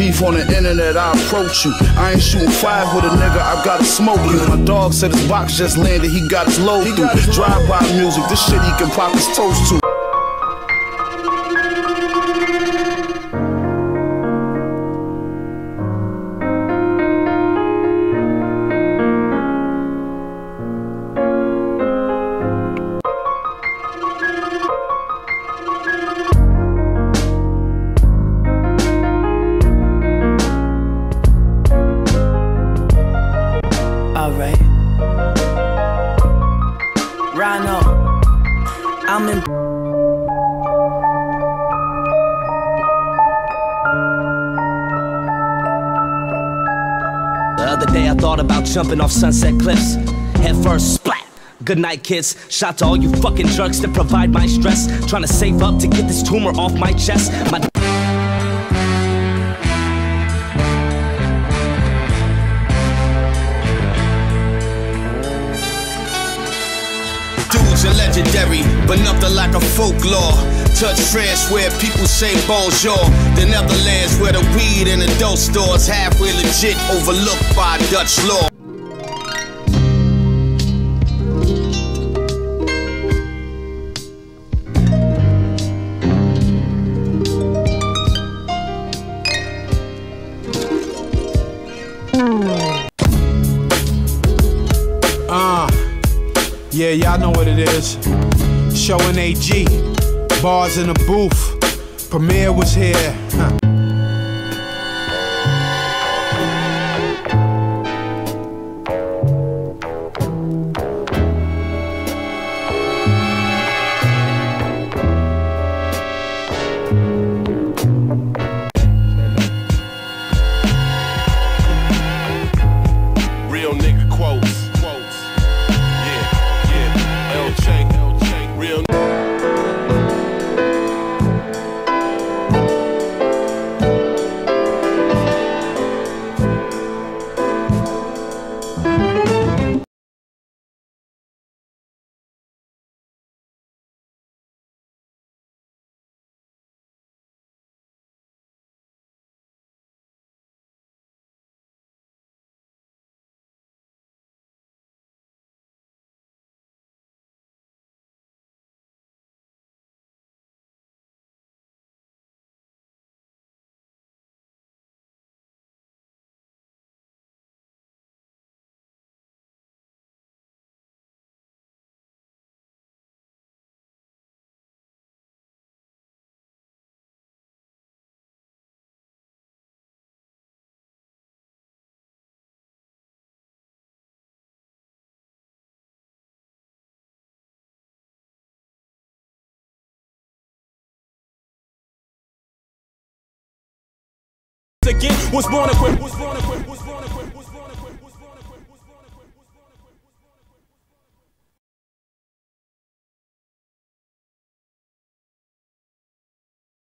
beef on the internet, I approach you. I ain't shooting five with a nigga, I gotta smoke you. My dog said his box just landed, he got his load through. Drive by music, this shit he can pop his toast to. Day I thought about jumping off Sunset Cliffs. Head first, splat. Good night, kids. Shout to all you fucking jerks that provide my stress. Trying to save up to get this tumor off my chest. My Dudes are legendary, but nothing like a folklore. Touch France where people say bonjour. The Netherlands where the weed in adult stores halfway legit, overlooked by Dutch law. Yeah, y'all know what it is. Showing AG, bars in the booth. Premier was here. Huh. Again was born equipped. Was born.